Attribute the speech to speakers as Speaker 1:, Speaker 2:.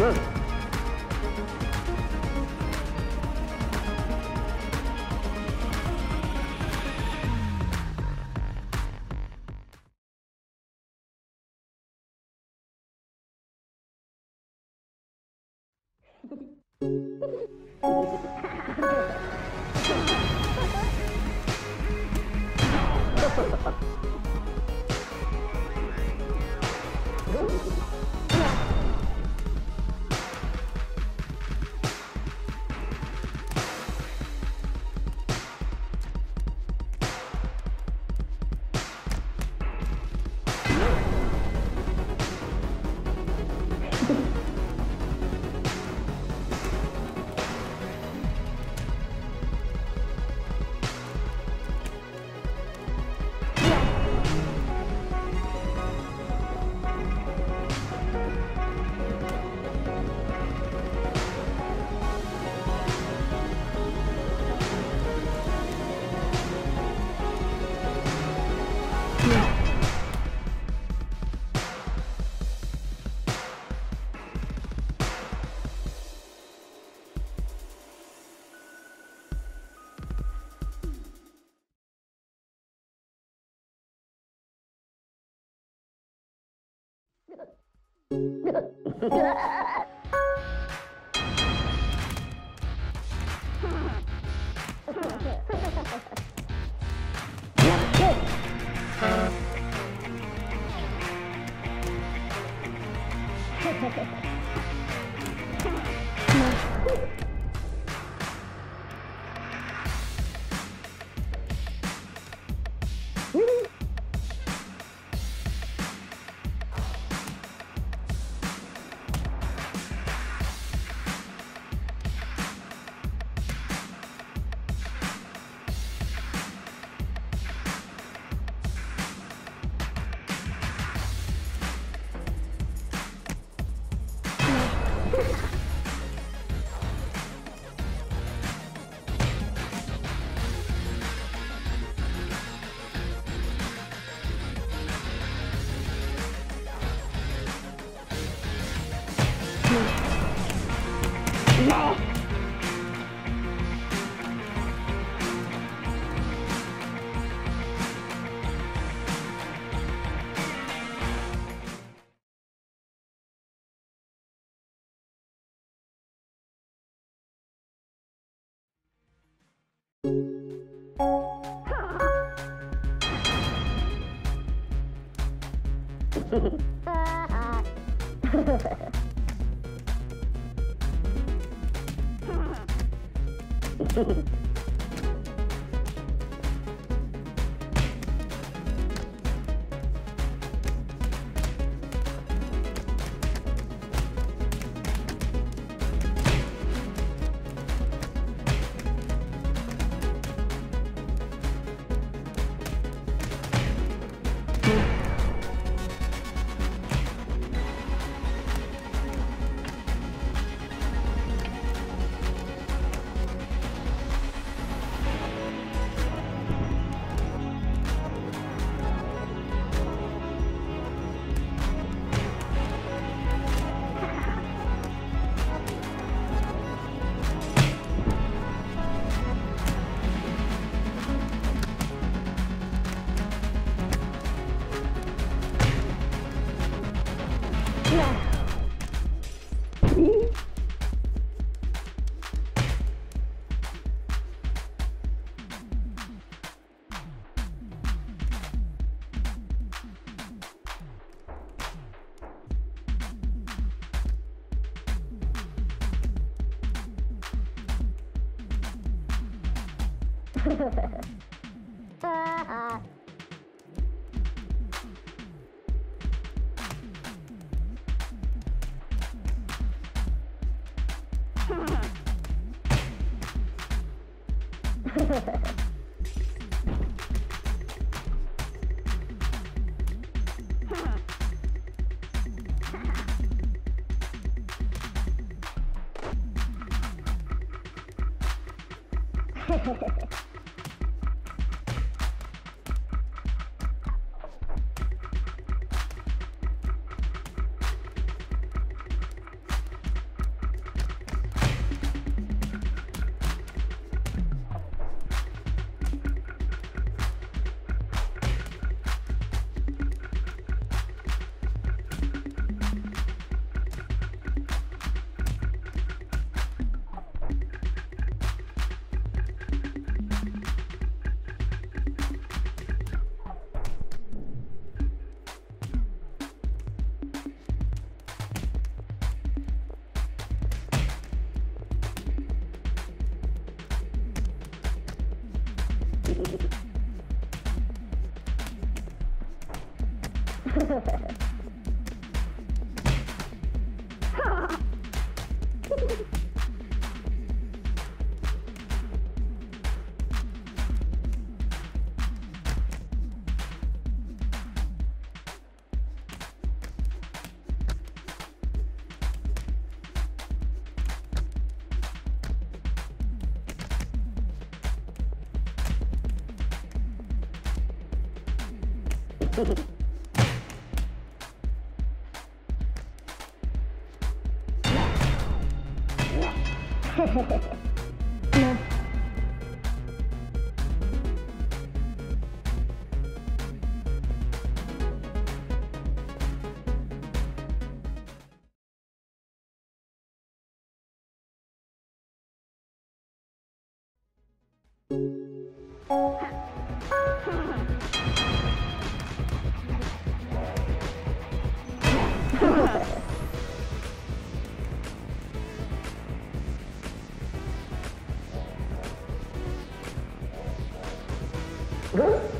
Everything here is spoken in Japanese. Speaker 1: わハハハハ Ha ha ha. Ha ha ha. uh, uh. Ha ha ha ha. Ha ha ha. Ha ha ha! 嗯